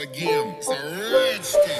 again. so a.